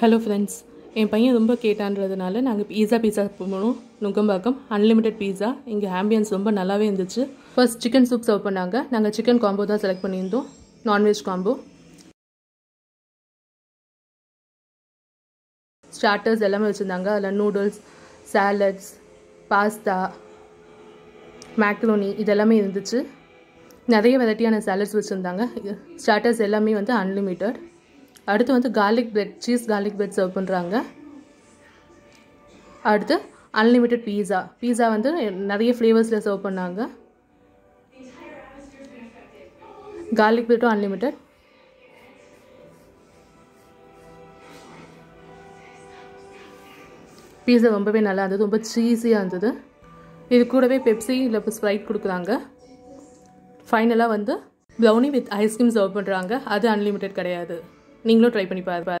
Hello friends என் பையன் ரொம்ப கேட்டான்றதுனால நாங்கள் பீஸா பீஸா போனோம். நுங்கம்பாக்கம் அன்லிமிட்டெட் பீஸா இங்கே ஆம்பியன்ஸ் ரொம்ப நல்லாவே இருந்துச்சு. ஃபர்ஸ்ட் சிக்கன் சூப் சர்வ் பண்ணாங்க. நாங்கள் சிக்கன் காம்போ தான் செலக்ட் பண்ணியிருந்தோம். நான்வெஜ் காம்போ ஸ்டார்டர்ஸ் எல்லாமே வச்சுருந்தாங்க. அதில் நூடுல்ஸ் சாலட்ஸ் பாஸ்தா மேக்ரோனி இதெல்லாமே இருந்துச்சு. நிறைய வெரைட்டியான சாலட்ஸ் வச்சுருந்தாங்க. ஸ்டார்டர்ஸ் எல்லாமே வந்து அன்லிமிட்டட் அடுத்து வந்து garlic bread cheese garlic bread serve பண்ணுறாங்க அடுத்து அன்லிமிட்டெட் பீஸா பீஸா வந்து நிறைய ஃப்ளேவர்ஸில் சர்வ் பண்ணாங்க. கார்லிக் பிரெட்டும் அன்லிமிட்டெட் பீஸா ரொம்பவே நல்லா இருந்தது. ரொம்ப சீஸியாக இருந்தது. இது கூடவே பெப்சி இல்லை ஸ்ப்ரைட் கொடுக்குறாங்க. ஃபைனலாக வந்து ப்ரௌனி வித் ஐஸ்கிரீம் சர்வ் பண்ணுறாங்க அது அன்லிமிட்டெட் கிடையாது. நீங்களும் ட்ரை பண்ணி பாரு